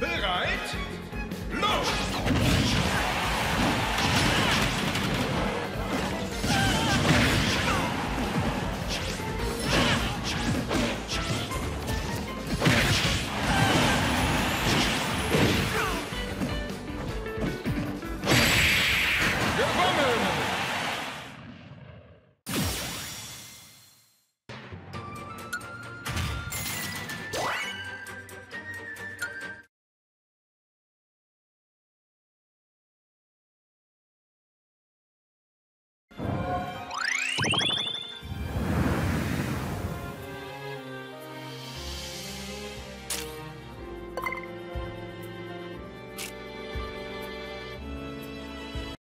Bereit?